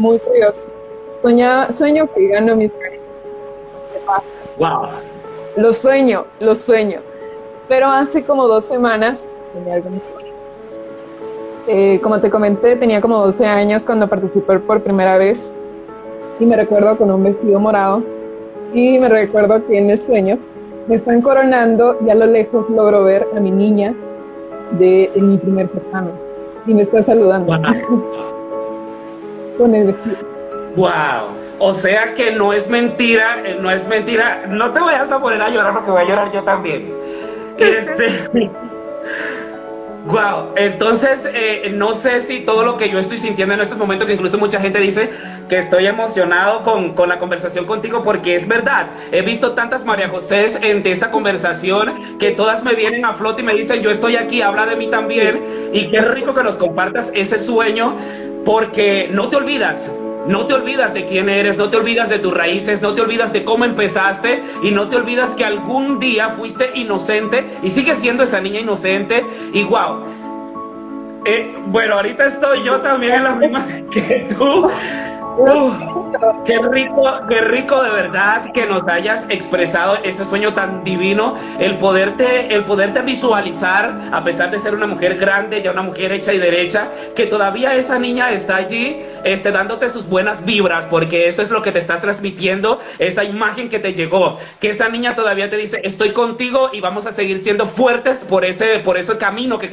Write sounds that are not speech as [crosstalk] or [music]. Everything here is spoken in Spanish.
muy curioso. Sueña, sueño que gano mis Wow. Lo sueño, lo sueño. Pero hace como dos semanas tenía algo muy eh, como te comenté, tenía como 12 años cuando participé por primera vez y me recuerdo con un vestido morado y me recuerdo que en el sueño me están coronando y a lo lejos logro ver a mi niña de, mi primer certamen y me está saludando [laughs] Wow. O sea que no es mentira, eh, no es mentira. No te vayas a poner a llorar porque voy a llorar yo también. Este, [laughs] Wow, entonces eh, no sé si todo lo que yo estoy sintiendo en estos momentos, que incluso mucha gente dice que estoy emocionado con, con la conversación contigo, porque es verdad, he visto tantas María José en esta conversación que todas me vienen a flote y me dicen, yo estoy aquí, habla de mí también, y qué rico que nos compartas ese sueño, porque no te olvidas, no te olvidas de quién eres, no te olvidas de tus raíces, no te olvidas de cómo empezaste y no te olvidas que algún día fuiste inocente y sigues siendo esa niña inocente y wow. Eh, bueno, ahorita estoy yo también en las mismas [laughs] que tú qué rico, qué rico de verdad que nos hayas expresado este sueño tan divino, el poderte, el visualizar, a pesar de ser una mujer grande, ya una mujer hecha y derecha, que todavía esa niña está allí, este, dándote sus buenas vibras, porque eso es lo que te está transmitiendo, esa imagen que te llegó, que esa niña todavía te dice, estoy contigo y vamos a seguir siendo fuertes por ese, por ese camino que